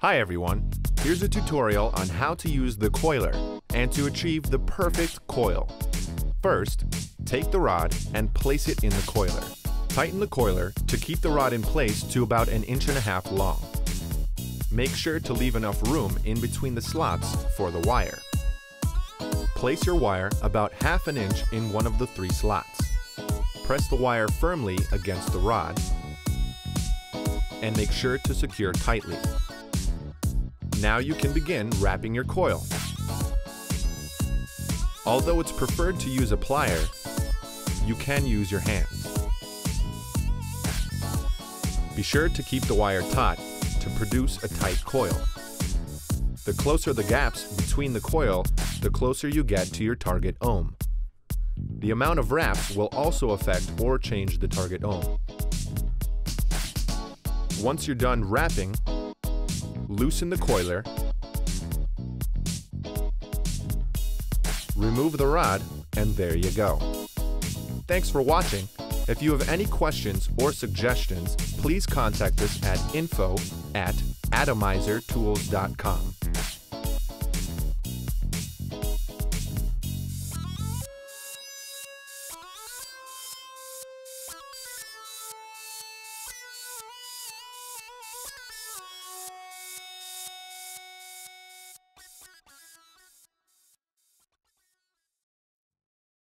Hi everyone, here's a tutorial on how to use the coiler and to achieve the perfect coil. First, take the rod and place it in the coiler. Tighten the coiler to keep the rod in place to about an inch and a half long. Make sure to leave enough room in between the slots for the wire. Place your wire about half an inch in one of the three slots. Press the wire firmly against the rod and make sure to secure tightly. Now you can begin wrapping your coil. Although it's preferred to use a plier, you can use your hands. Be sure to keep the wire taut to produce a tight coil. The closer the gaps between the coil, the closer you get to your target ohm. The amount of wraps will also affect or change the target ohm. Once you're done wrapping, loosen the coiler, remove the rod, and there you go. Thanks for watching. If you have any questions or suggestions, please contact us at info at atomizertools.com.